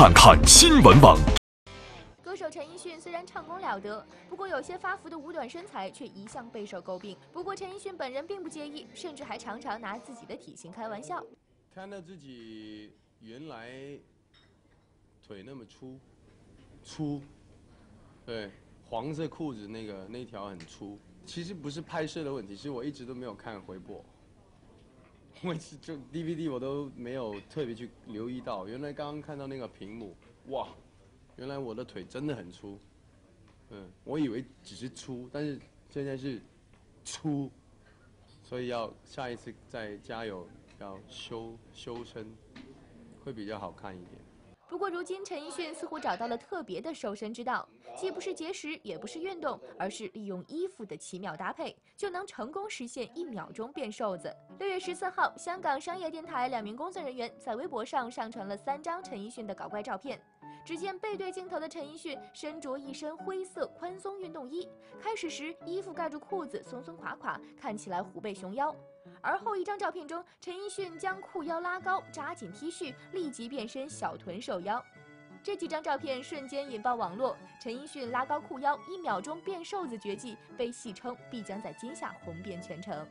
看看新闻网。歌手陈奕迅虽然唱功了得，不过有些发福的五短身材却一向备受诟病。不过陈奕迅本人并不介意，甚至还常常拿自己的体型开玩笑。看到自己原来腿那么粗，粗，对，黄色裤子那个那条很粗。其实不是拍摄的问题，是我一直都没有看回播。我就 DVD 我都没有特别去留意到，原来刚刚看到那个屏幕，哇，原来我的腿真的很粗。嗯，我以为只是粗，但是现在是粗，所以要下一次再加油，要修修身，会比较好看一点。不过，如今陈奕迅似乎找到了特别的瘦身之道，既不是节食，也不是运动，而是利用衣服的奇妙搭配，就能成功实现一秒钟变瘦子。六月十四号，香港商业电台两名工作人员在微博上上传了三张陈奕迅的搞怪照片。只见背对镜头的陈奕迅身着一身灰色宽松运动衣，开始时衣服盖住裤子，松松垮垮，看起来虎背熊腰。而后一张照片中，陈奕迅将裤腰拉高，扎紧 T 恤，立即变身小臀瘦腰。这几张照片瞬间引爆网络，陈奕迅拉高裤腰，一秒钟变瘦子绝技被戏称必将在今夏红遍全城。